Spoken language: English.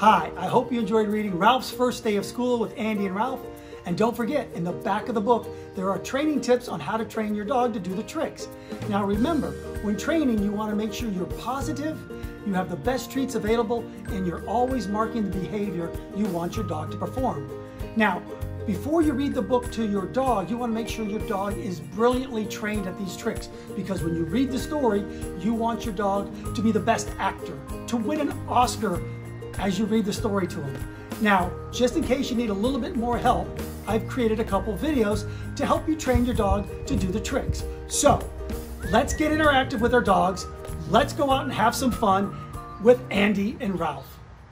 Hi, I hope you enjoyed reading Ralph's First Day of School with Andy and Ralph. And don't forget, in the back of the book, there are training tips on how to train your dog to do the tricks. Now remember, when training, you want to make sure you're positive, you have the best treats available, and you're always marking the behavior you want your dog to perform. Now, before you read the book to your dog, you want to make sure your dog is brilliantly trained at these tricks because when you read the story, you want your dog to be the best actor, to win an Oscar as you read the story to them. Now, just in case you need a little bit more help, I've created a couple videos to help you train your dog to do the tricks. So, let's get interactive with our dogs. Let's go out and have some fun with Andy and Ralph.